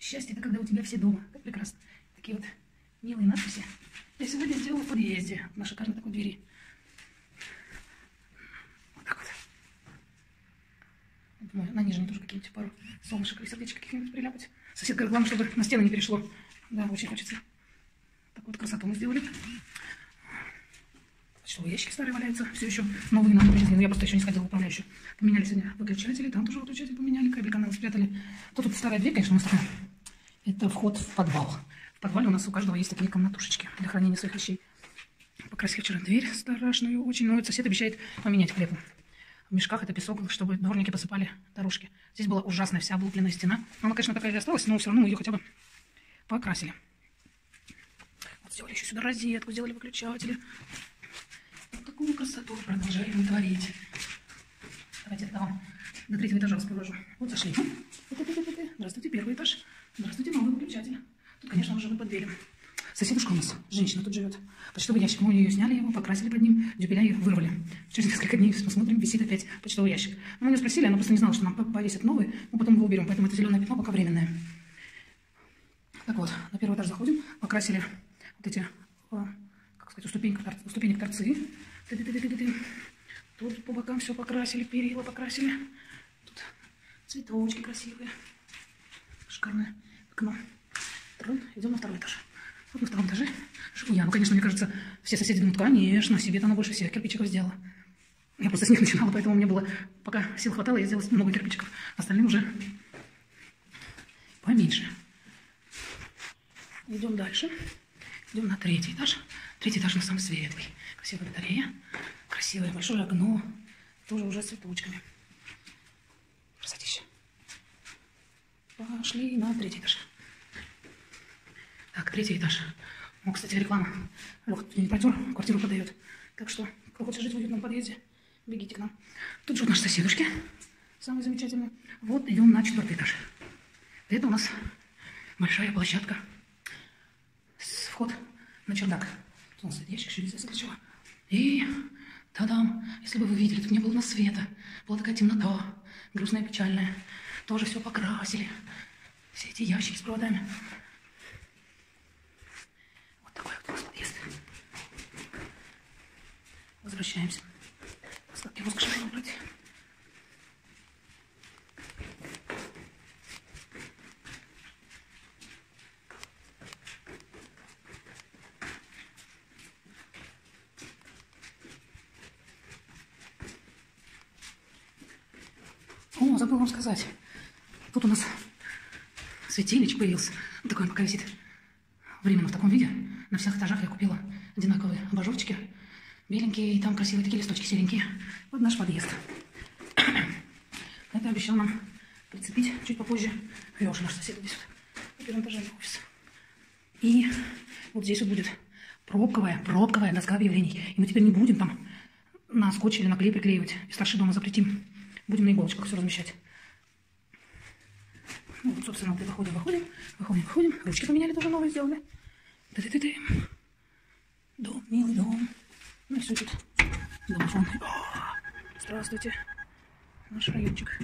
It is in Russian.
Счастье это когда у тебя все дома. Как прекрасно. Такие вот милые надписи. Я сегодня сделала в подъезде. На шикарной такой двери. Вот так вот. Думаю, на нижней тоже какие-нибудь пару солнышек или сердечек каких-нибудь приляпать. Соседка главное, чтобы на стены не перешло. Да, очень хочется. Так вот красоту мы сделали. Почтовые ящики старые валяются. Все еще новые нам привезли. Но я просто еще не сходила в управляющую. Поменяли сегодня выключатели. Там тоже выключатель поменяли. Кабель канал спрятали. Тут вот старая дверь, конечно, у нас такая. Это вход в подвал. В подвале у нас у каждого есть такие комнатушечки для хранения своих вещей. Покрасили вчера дверь страшную очень. Но сосед обещает поменять клепу. В мешках это песок, чтобы дворники посыпали дорожки. Здесь была ужасная вся облупленная стена. Она, конечно, такая и осталась, но все равно мы ее хотя бы покрасили. Вот сделали еще сюда розетку, сделали выключатели. Вот такую красоту продолжаем творить. Давайте я до третьего этажа вас. Вот зашли. Здравствуйте, первый этаж. Здравствуйте, выключатель. Тут, конечно, уже мы подбелим. Соседушка у нас, женщина тут живет. Почтовый ящик. Мы у нее сняли его, покрасили под ним, дюбеля и вырвали. Через несколько дней посмотрим, висит опять почтовый ящик. Мы у нее спросили, она просто не знала, что нам повесят новый, мы потом его уберем, поэтому это зеленое пятно пока временное. Так вот, на первый этаж заходим, покрасили вот эти, а, как сказать, у ступенек, у ступенек торцы. Тут по бокам все покрасили, перила покрасили. Тут цветочки красивые. Шикарное окно. Идем на второй этаж. Вот на втором этаже живу я. Ну, конечно, мне кажется, все соседи думают, конечно, себе-то она больше всех кирпичиков сделала. Я просто с них начинала, поэтому мне было, пока сил хватало, я сделала много кирпичиков. Остальные уже поменьше. Идем дальше. Идем на третий этаж. Третий этаж на самый светлый. Красивая батарея. Красивое большое окно. Тоже уже с цветочками. Красотища. Пошли на третий этаж. Третий этаж. Ну, кстати, реклама. Леха не протер, квартиру продает. Так что, кто хочет жить в уютном подъезде, бегите к нам. Тут живут наши соседушки. Самые замечательные. Вот идем на четвертый этаж. Это у нас большая площадка. С вход на чердак. Тут у нас ящик, еще здесь скачала. И та-дам! Если бы вы видели, тут не было на света. Была такая темнота, грустная, печальная. Тоже все покрасили. Все эти ящики с проводами. Возвращаемся. Сладкий воск шагнул вроде. О, забыл вам сказать. Тут у нас светильничек появился. Такой он пока висит. Временно в таком виде. На всех этажах я купила одинаковые абажурчики. Беленькие, и там красивые такие листочки серенькие. Вот наш подъезд. Это обещал нам прицепить чуть попозже Леша, наш сосед здесь вот, на первом этаже офис. И вот здесь вот будет пробковая, пробковая доска объявлений. И мы теперь не будем там на скотч или на клей приклеивать. И старший дома запретим. Будем на иголочках все размещать. Ну, вот, собственно, вот выходим, выходим, выходим, выходим. Ручки поменяли, тоже новые сделали. Ты-ты-ты-ты. Дом, милый дом. Ну и тут домофон. Здравствуйте, наш райончик.